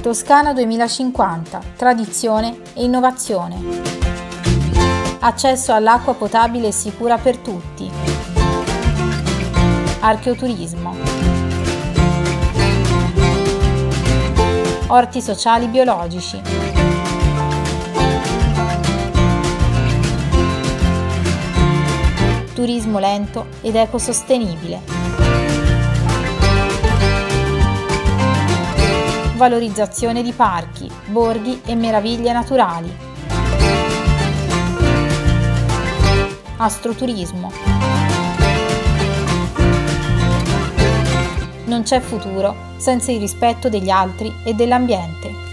Toscana 2050, tradizione e innovazione. Accesso all'acqua potabile e sicura per tutti. Archeoturismo. Orti sociali biologici. Turismo lento ed ecosostenibile. Valorizzazione di parchi, borghi e meraviglie naturali. Astroturismo. Non c'è futuro senza il rispetto degli altri e dell'ambiente.